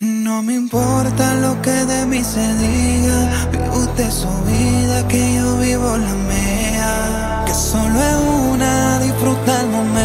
No me importa lo que de mí se diga, vive usted su vida, que yo vivo la mía. Que solo es una, disfruta el momento,